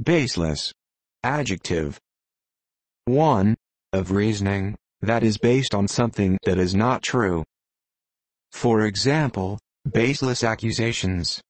Baseless. Adjective. 1. Of reasoning, that is based on something that is not true. For example, baseless accusations.